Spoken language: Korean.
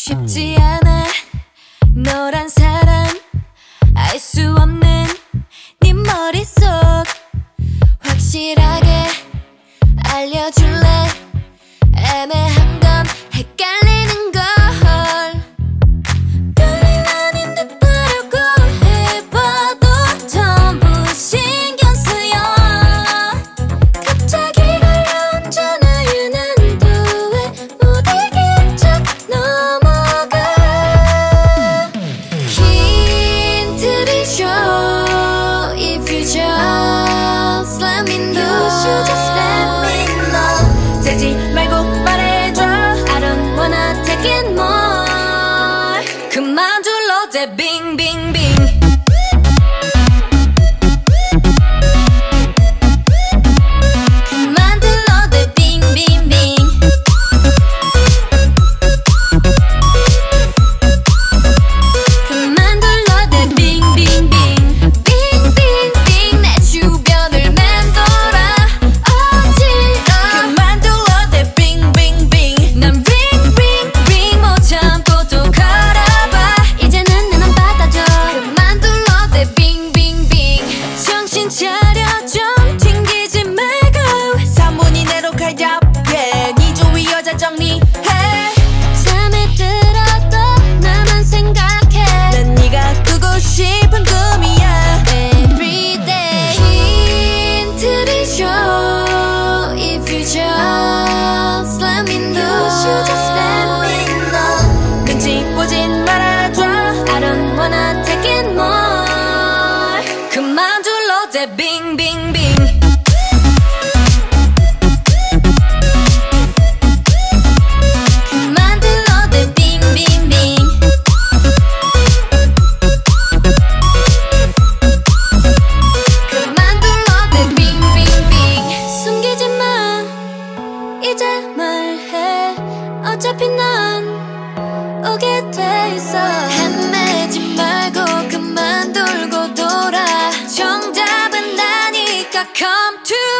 쉽지 않아. 너란 사람 알 수 없는 네 머릿속. 확실하게 알려줄래? 애매한 건 줘 If you just let me know You should just let me know 되지 말고 말해줘 I don't wanna take it more 그만 둘러대 빙빙빙 둘러대 빙빙빙 둘러대 빙빙빙. 둘러대 빙빙빙. 숨기지 마. 이제 말해. 어차피 난 오게 돼 있어 I come to